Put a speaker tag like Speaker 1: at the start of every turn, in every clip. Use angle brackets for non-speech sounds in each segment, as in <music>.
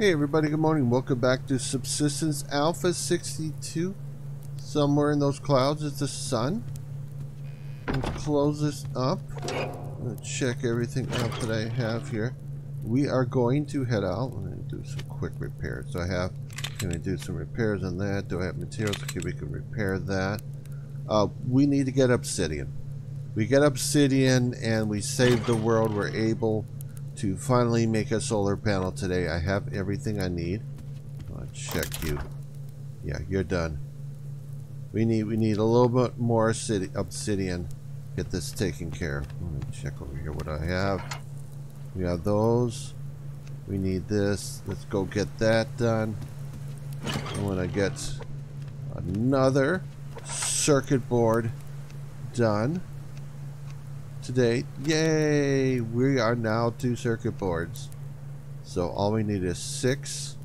Speaker 1: Hey everybody, good morning. Welcome back to Subsistence Alpha 62. Somewhere in those clouds is the sun. Let's close this up. Let's check everything out that I have here. We are going to head out. Going to do some quick repairs. So I have, going to do some repairs on that. Do I have materials? Okay, we can repair that. Uh, we need to get obsidian. We get obsidian and we save the world. We're able to finally make a solar panel today. I have everything I need. Let's check you. Yeah, you're done. We need we need a little bit more obsidian. Get this taken care of. Let me check over here what I have. We have those. We need this. Let's go get that done. And when I get another circuit board done, today. Yay! We are now two circuit boards. So all we need is six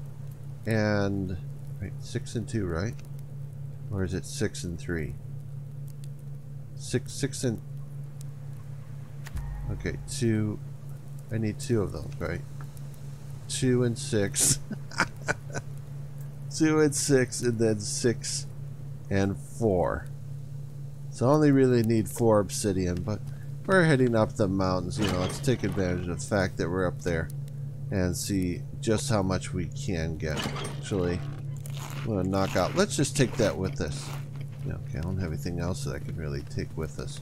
Speaker 1: and right, six and two, right? Or is it six and three? Six, six and okay, two. I need two of those, right? Two and six. <laughs> two and six, and then six and four. So I only really need four obsidian, but we're heading up the mountains, you know, let's take advantage of the fact that we're up there and see just how much we can get. Actually, I'm going to knock out. Let's just take that with us. Okay, I don't have anything else that I can really take with us.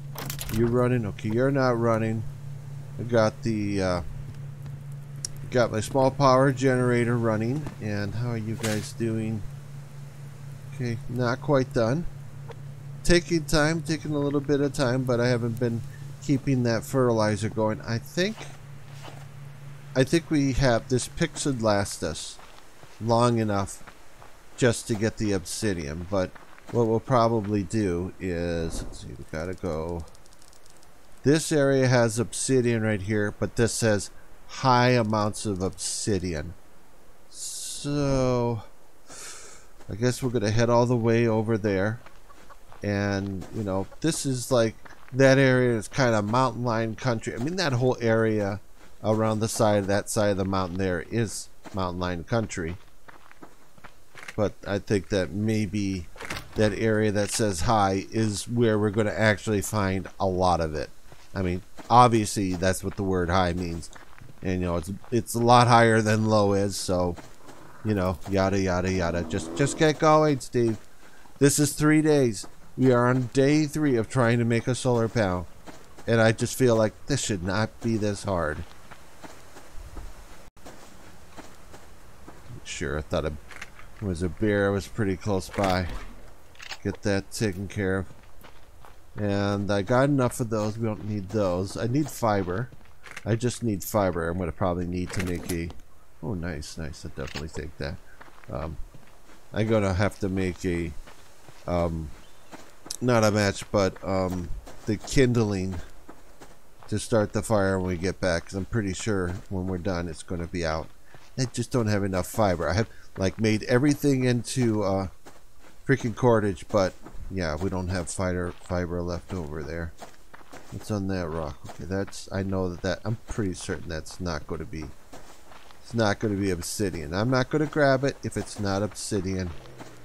Speaker 1: You running? Okay, you're not running. I got the, uh, got my small power generator running. And how are you guys doing? Okay, not quite done. Taking time, taking a little bit of time, but I haven't been keeping that fertilizer going. I think I think we have this pick should last us long enough just to get the obsidian, but what we'll probably do is see, we gotta go this area has obsidian right here, but this has high amounts of obsidian. So I guess we're gonna head all the way over there. And you know, this is like that area is kind of mountain lion country. I mean, that whole area around the side of that side of the mountain there is mountain lion country. But I think that maybe that area that says high is where we're going to actually find a lot of it. I mean, obviously that's what the word high means. And you know, it's it's a lot higher than low is, so you know, yada yada yada. Just just get going, Steve. This is 3 days. We are on day three of trying to make a solar panel. And I just feel like this should not be this hard. Sure, I thought it was a bear. I was pretty close by. Get that taken care of. And I got enough of those. We don't need those. I need fiber. I just need fiber. I'm going to probably need to make a... Oh, nice, nice. I definitely take that. Um, I'm going to have to make a... Um, not a match, but um, the kindling to start the fire when we get back. Because I'm pretty sure when we're done, it's going to be out. I just don't have enough fiber. I have like made everything into uh, freaking cordage, but yeah, we don't have fiber fiber left over there. What's on that rock? Okay, that's I know that that I'm pretty certain that's not going to be. It's not going to be obsidian. I'm not going to grab it if it's not obsidian.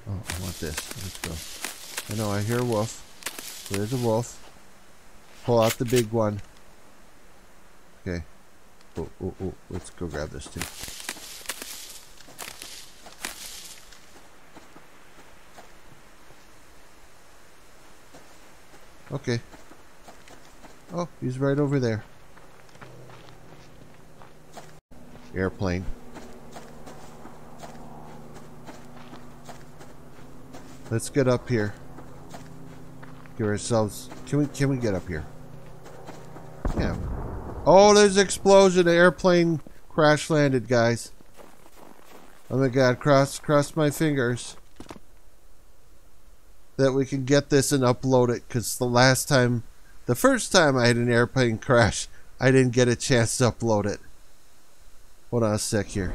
Speaker 1: Oh, I want this. Let's go. I know, I hear a wolf. There's a wolf. Pull out the big one. Okay. Oh, oh, oh. Let's go grab this too. Okay. Oh, he's right over there. Airplane. Let's get up here. Give ourselves... Can we, can we get up here? Yeah. Oh, there's explosion. The airplane crash landed, guys. Oh my god, cross, cross my fingers. That we can get this and upload it, because the last time... The first time I had an airplane <laughs> crash, I didn't get a chance to upload it. Hold on a sec here.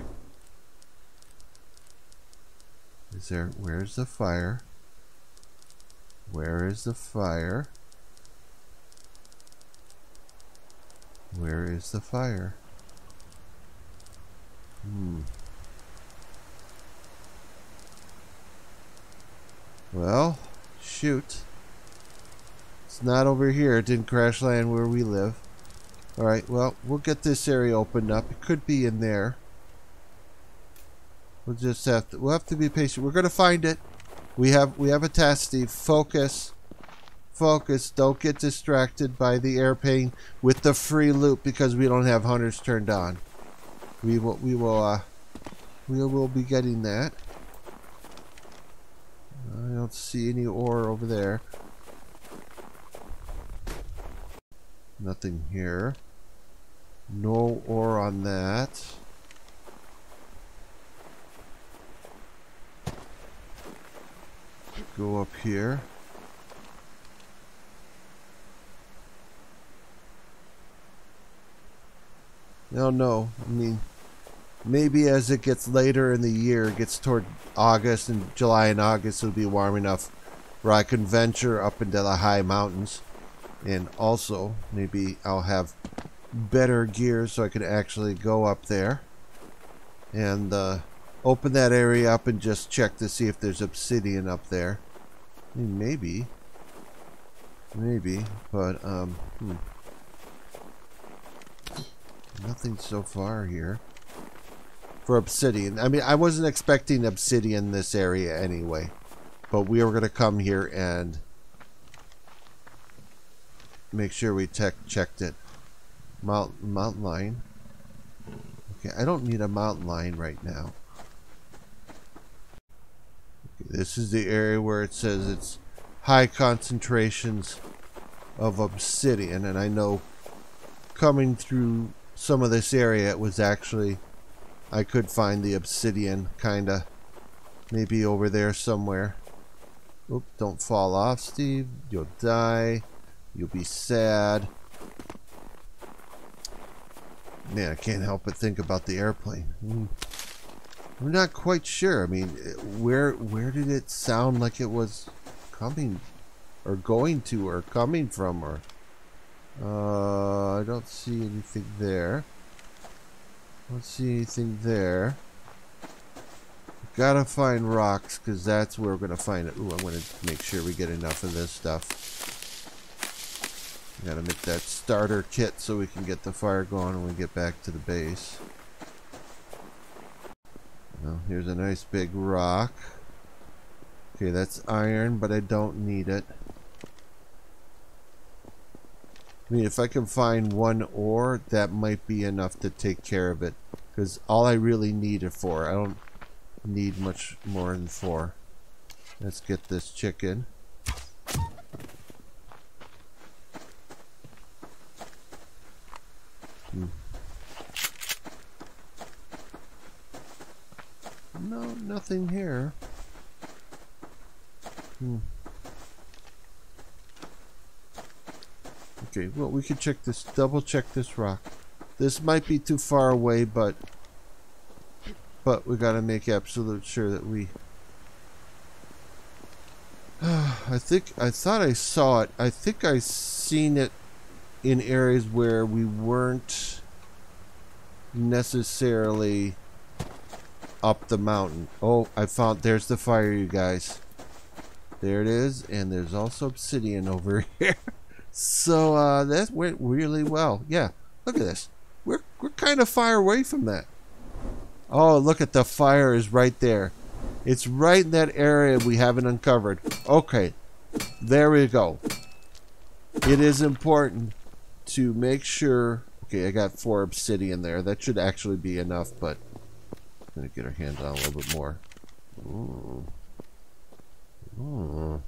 Speaker 1: Is there... Where's the fire? Where is the fire? Where is the fire? Hmm. Well, shoot. It's not over here. It didn't crash land where we live. Alright, well, we'll get this area opened up. It could be in there. We'll just have to, we'll have to be patient. We're going to find it. We have we have a task, Steve. Focus. Focus. Don't get distracted by the airplane with the free loop because we don't have hunters turned on. We will we will uh we will be getting that. I don't see any ore over there. Nothing here. No ore on that. Go up here. No, no. I mean, maybe as it gets later in the year, it gets toward August and July and August, it'll be warm enough where I can venture up into the high mountains and also maybe I'll have better gear so I can actually go up there and uh, open that area up and just check to see if there's obsidian up there. I mean, maybe. Maybe, but, um, hmm. Nothing so far here. For obsidian. I mean, I wasn't expecting obsidian in this area anyway. But we were going to come here and make sure we check checked it. Mount, mountain lion. Okay, I don't need a mountain lion right now. This is the area where it says it's high concentrations of obsidian, and I know coming through some of this area it was actually I could find the obsidian kinda maybe over there somewhere. Oop, don't fall off, Steve. You'll die. You'll be sad. Man, I can't help but think about the airplane. Mm. I'm not quite sure. I mean, where where did it sound like it was coming or going to or coming from or uh, I don't see anything there. I Don't see anything there. Gotta find rocks because that's where we're gonna find it. Ooh, I'm gonna make sure we get enough of this stuff. Gotta make that starter kit so we can get the fire going when we get back to the base. Well, here's a nice big rock. Okay, that's iron, but I don't need it. I mean, if I can find one ore, that might be enough to take care of it. Because all I really need it for. I don't need much more than four. Let's get this chicken. Hmm. No, nothing here. Hmm. Okay, well, we could check this, double check this rock. This might be too far away, but but we gotta make absolute sure that we <sighs> I think I thought I saw it. I think I seen it in areas where we weren't necessarily up the mountain. Oh, I found there's the fire, you guys. There it is, and there's also obsidian over <laughs> here. so uh, that went really well. Yeah, look at this. We're we're kind of far away from that. Oh, look at the fire is right there. It's right in that area we haven't uncovered. Okay, there we go. It is important to make sure... Okay, I got four obsidian there. That should actually be enough, but... To get our hands on a little bit more. Ooh. Ooh.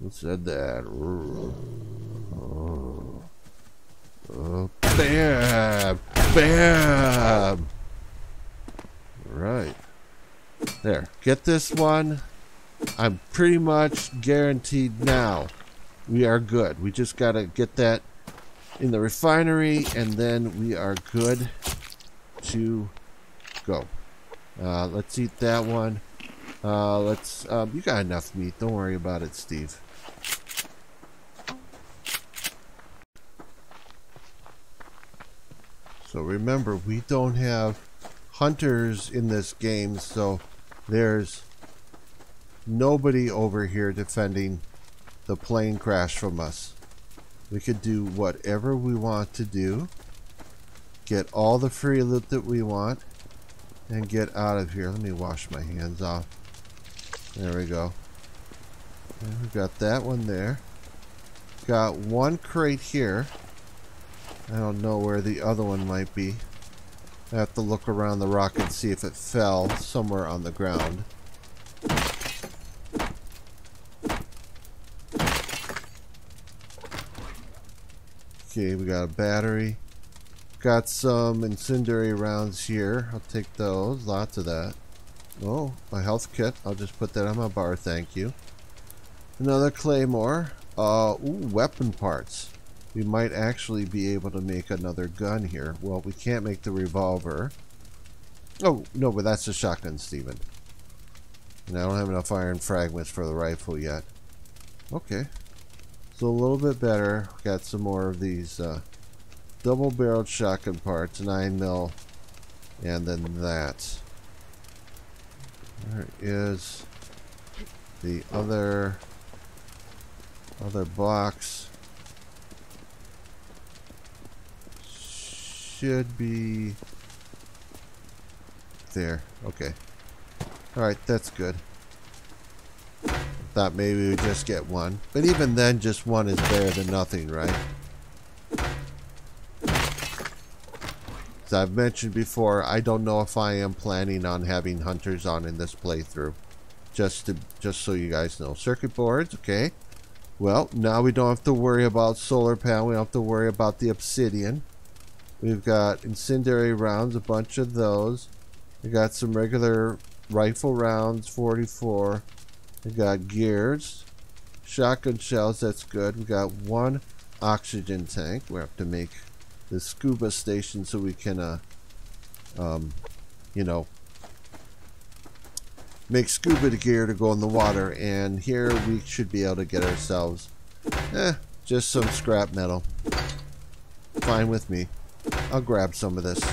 Speaker 1: Who said that? Ooh. Oh. oh. Bam! Bam! Right. There. Get this one. I'm pretty much guaranteed now we are good. We just got to get that in the refinery, and then we are good to go. Uh, let's eat that one. Uh, let's. Um, you got enough meat. Don't worry about it, Steve. So remember, we don't have hunters in this game, so there's nobody over here defending the plane crash from us. We could do whatever we want to do, get all the free loot that we want, and get out of here. Let me wash my hands off. There we go. And we got that one there. Got one crate here. I don't know where the other one might be. I have to look around the rock and see if it fell somewhere on the ground. Okay, we got a battery. Got some incendiary rounds here. I'll take those. Lots of that. Oh, a health kit. I'll just put that on my bar, thank you. Another claymore. Uh, ooh, weapon parts. We might actually be able to make another gun here. Well, we can't make the revolver. Oh, no, but that's a shotgun, Steven. And I don't have enough iron fragments for the rifle yet. Okay, so a little bit better. Got some more of these uh, double-barreled shotgun parts, 9 mil, and then that. There is the other other box. Should be there. Okay. Alright, that's good. Thought maybe we'd just get one. But even then, just one is better than nothing, right? I've mentioned before, I don't know if I am planning on having hunters on in this playthrough. Just to just so you guys know. Circuit boards, okay. Well, now we don't have to worry about solar panel. We don't have to worry about the obsidian. We've got incendiary rounds, a bunch of those. We got some regular rifle rounds, 44. We got gears, shotgun shells, that's good. We got one oxygen tank. We have to make the scuba station so we can, uh, um, you know, make scuba gear to go in the water. And here we should be able to get ourselves, eh, just some scrap metal. Fine with me. I'll grab some of this.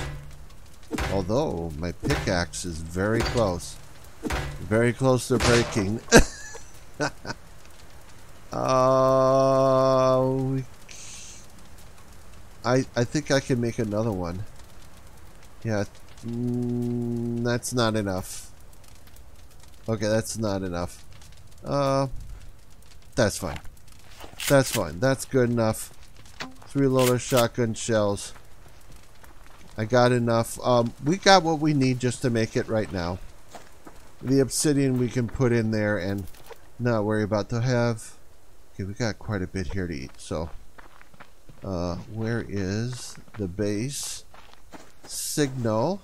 Speaker 1: Although my pickaxe is very close. Very close to breaking. <laughs> uh, I I think I can make another one. Yeah, mm, that's not enough. Okay, that's not enough. Uh, that's fine. That's fine. That's good enough. Three loader shotgun shells. I got enough. Um, we got what we need just to make it right now the obsidian we can put in there and not worry about to have okay we got quite a bit here to eat so uh, where is the base signal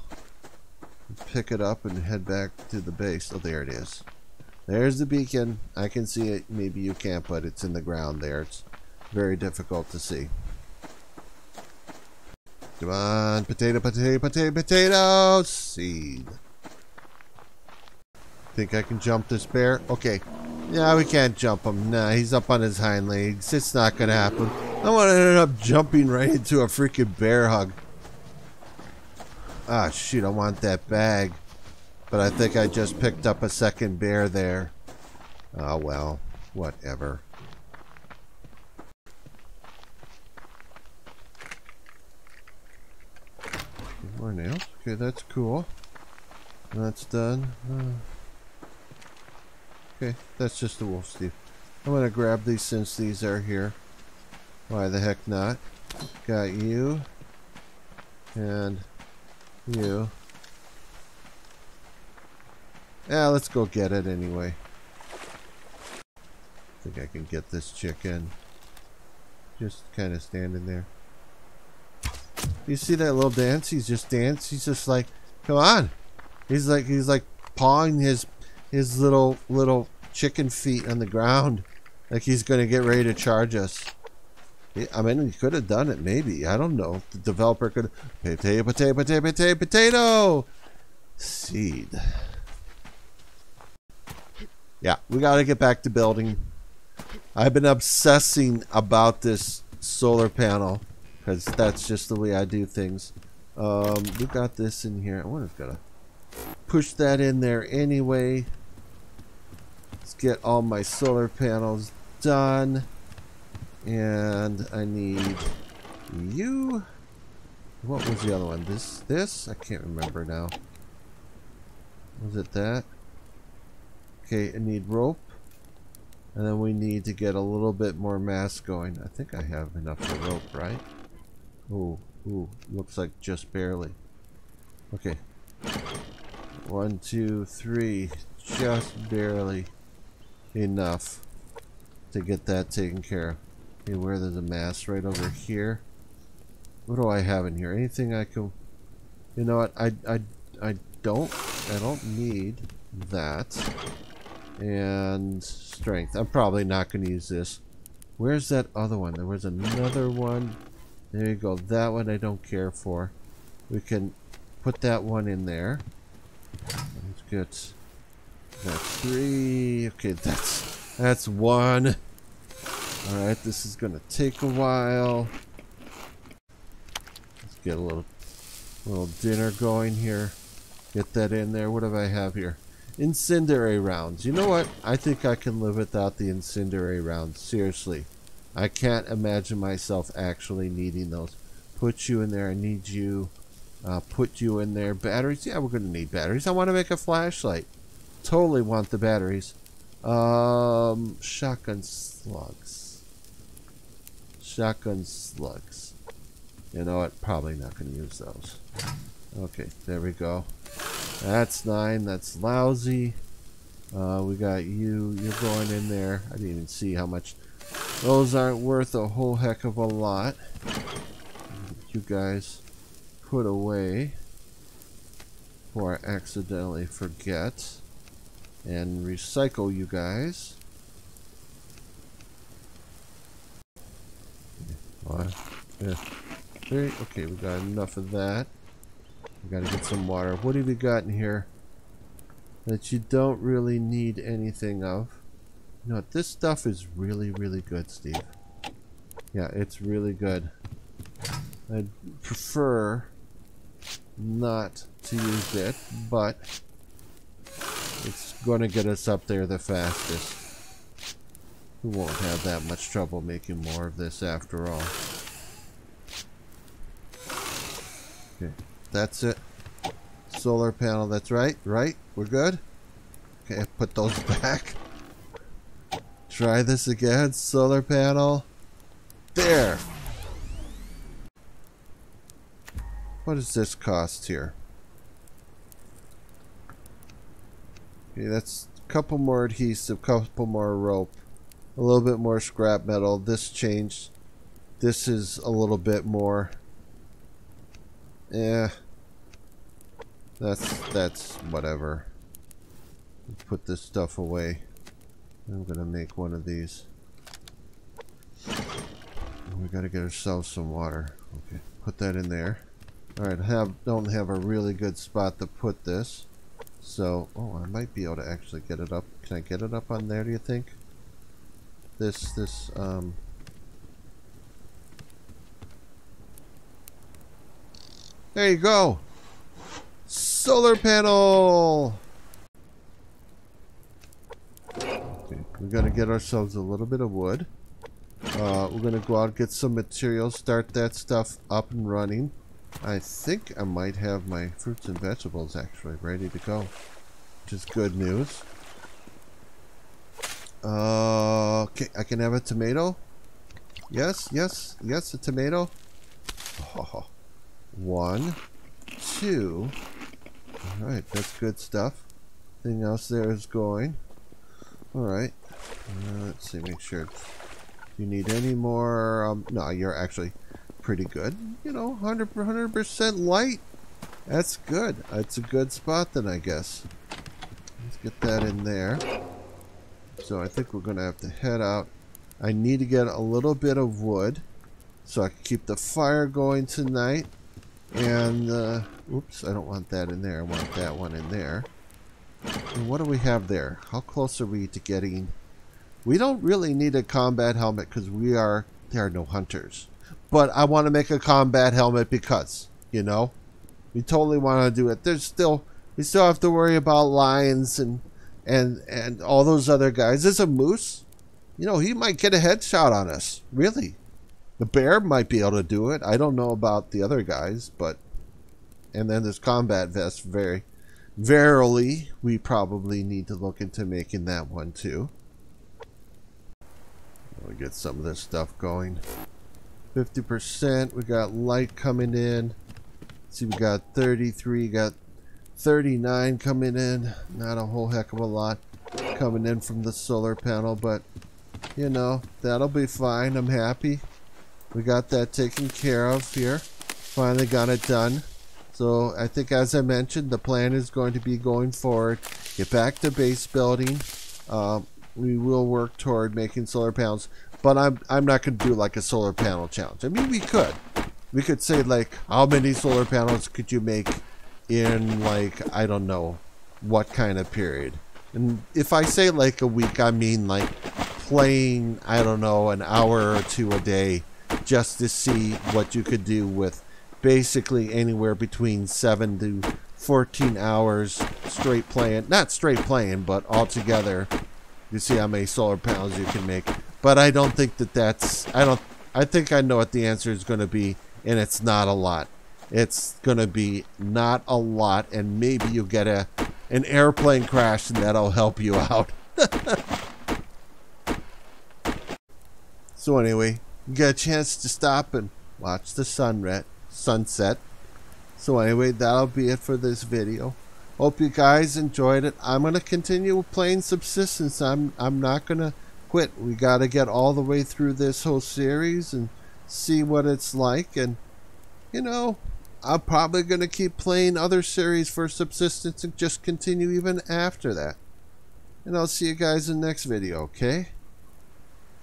Speaker 1: pick it up and head back to the base oh there it is there's the beacon I can see it maybe you can't but it's in the ground there it's very difficult to see come on potato potato potato potato seed Think I can jump this bear? Okay. Yeah, we can't jump him. Nah, he's up on his hind legs. It's not gonna happen. I want to end up jumping right into a freaking bear hug. Ah, shoot, I want that bag. But I think I just picked up a second bear there. Oh, well. Whatever. More nails. Okay, that's cool. That's done. Uh, Okay, that's just the wolf, Steve. I'm gonna grab these since these are here. Why the heck not? Got you. And you. Yeah, let's go get it anyway. Think I can get this chicken. Just kind of standing there. You see that little dance? He's just dance. He's just like, come on. He's like, he's like pawing his his little little chicken feet on the ground like he's going to get ready to charge us. I mean, he could have done it, maybe. I don't know. The developer could potato, potato, potato, potato, potato, seed. Yeah, we got to get back to building. I've been obsessing about this solar panel because that's just the way I do things. Um, we got this in here. I wonder if gotta push that in there anyway. Let's get all my solar panels done. And I need you. What was the other one? This? This? I can't remember now. Was it that? Okay, I need rope. And then we need to get a little bit more mass going. I think I have enough for rope, right? Ooh, ooh, looks like just barely. Okay. One, two, three. Just barely enough to get that taken care of. Where there's a mass right over here. What do I have in here? Anything I can... You know what? I, I, I don't... I don't need that. And strength. I'm probably not going to use this. Where's that other one? There was another one. There you go. That one I don't care for. We can put that one in there. Let's get that three. Okay, that's that's one. Alright, this is gonna take a while. Let's get a little little dinner going here. Get that in there. What do I have here? Incendiary rounds. You know what? I think I can live without the incendiary rounds. Seriously. I can't imagine myself actually needing those. Put you in there. I need you. Uh, put you in there. Batteries? Yeah, we're going to need batteries. I want to make a flashlight. Totally want the batteries. Um, shotgun slugs. Shotgun slugs. You know what? Probably not going to use those. Okay, there we go. That's nine. That's lousy. Uh, we got you. You're going in there. I didn't even see how much. Those aren't worth a whole heck of a lot. You guys put away I accidentally forget. And recycle you guys. One, yeah, three. Okay, we got enough of that. We gotta get some water. What have you got in here that you don't really need anything of? You know, this stuff is really, really good, Steve. Yeah, it's really good. I'd prefer not to use it, but it's going to get us up there the fastest. We won't have that much trouble making more of this after all. Okay. That's it. Solar panel, that's right. Right? We're good? Okay, put those <laughs> back. Try this again. Solar panel. There. What does this cost here? Okay, that's a couple more adhesive, couple more rope, a little bit more scrap metal. This changed. This is a little bit more. Yeah. That's, that's whatever. Put this stuff away. I'm gonna make one of these. We gotta get ourselves some water. Okay, put that in there. Alright, have don't have a really good spot to put this. So, oh, I might be able to actually get it up. Can I get it up on there, do you think? This, this, um... There you go! Solar panel! Okay, we gotta get ourselves a little bit of wood. Uh, we're gonna go out get some materials, start that stuff up and running. I think I might have my fruits and vegetables actually ready to go, which is good news. Uh, okay, I can have a tomato. Yes, yes, yes, a tomato. Oh, <laughs> one, two, Alright, that's good stuff. Thing else there is going. Alright. Uh, let's see, make sure. You need any more? Um, no, you're actually pretty good. You know, 100, 100% light. That's good. That's a good spot then, I guess. Let's get that in there. So I think we're going to have to head out. I need to get a little bit of wood so I can keep the fire going tonight. And, uh, oops, I don't want that in there. I want that one in there. And what do we have there? How close are we to getting... We don't really need a combat helmet because we are... There are no hunters. But I want to make a combat helmet because, you know? We totally want to do it. There's still... We still have to worry about lions and and and all those other guys. There's a moose. You know, he might get a headshot on us. Really. The bear might be able to do it. I don't know about the other guys, but and then this combat vest very verily we probably need to look into making that one too. We'll get some of this stuff going. 50%. We got light coming in. See, we got 33, got 39 coming in. Not a whole heck of a lot coming in from the solar panel, but you know, that'll be fine. I'm happy. We got that taken care of here. Finally got it done. So I think as I mentioned, the plan is going to be going forward. Get back to base building. Uh, we will work toward making solar panels. But I'm, I'm not going to do like a solar panel challenge. I mean, we could. We could say like, how many solar panels could you make in like, I don't know, what kind of period. And if I say like a week, I mean like playing, I don't know, an hour or two a day just to see what you could do with basically anywhere between 7 to 14 hours straight playing. Not straight playing, but all together. You see how many solar panels you can make. But I don't think that that's... I don't... I think I know what the answer is going to be, and it's not a lot. It's going to be not a lot, and maybe you get a an airplane crash, and that'll help you out. <laughs> so anyway, you get a chance to stop and watch the sunset. Sunset. So anyway, that'll be it for this video. Hope you guys enjoyed it. I'm gonna continue playing Subsistence. I'm I'm not gonna quit. We gotta get all the way through this whole series and see what it's like. And you know, I'm probably gonna keep playing other series for Subsistence and just continue even after that. And I'll see you guys in the next video. Okay?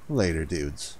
Speaker 1: Later, dudes.